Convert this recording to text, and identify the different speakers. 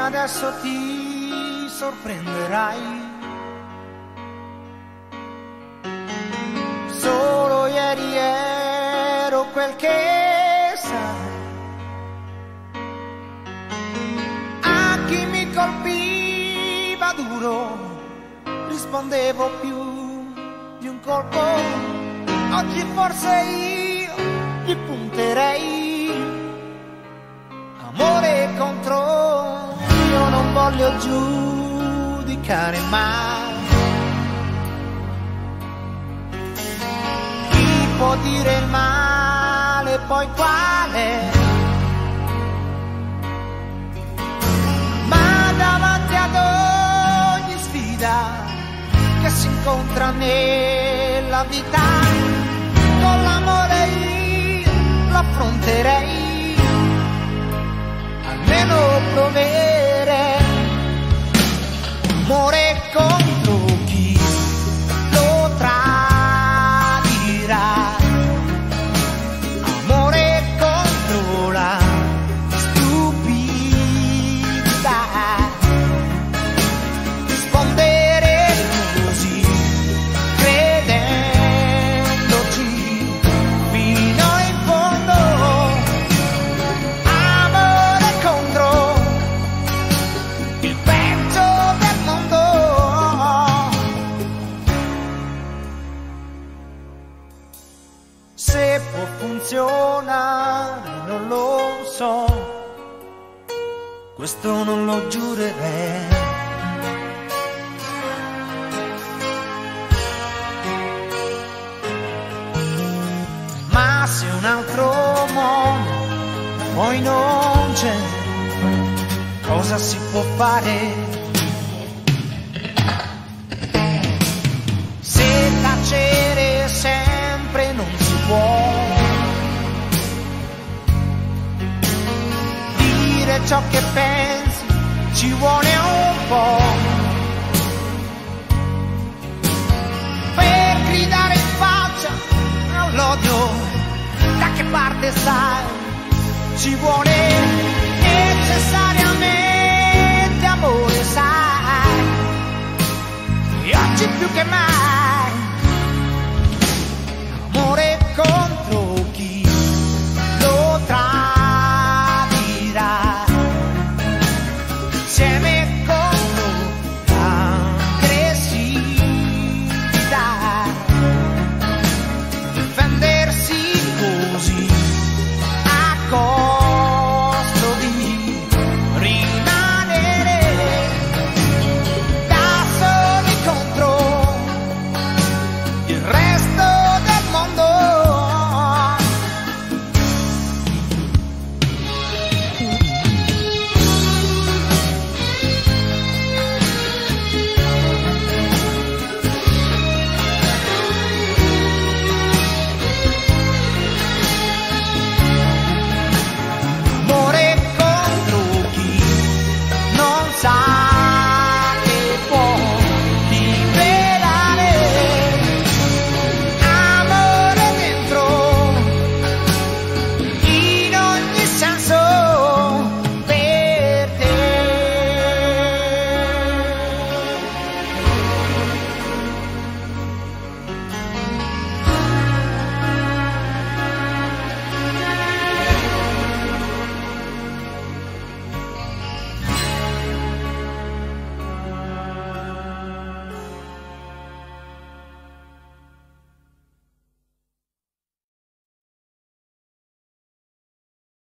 Speaker 1: adesso ti sorprenderai. Solo ieri ero quel che sai. A chi mi colpiva duro rispondevo più di un colpo. Oggi forse io giudicare mai. Chi può dire il male, poi quale? Ma davanti ad ogni sfida che si incontra nella vita, con l'amore io l'affronterei, almeno provere. Questo non lo giurerei. ma se un altro mondo poi non c'è, cosa si può fare? ciò che pensi, ci vuole un po'. Per gridare in faccia all'odio, da che parte stai, ci vuole necessariamente amore, sai. E oggi più che mai.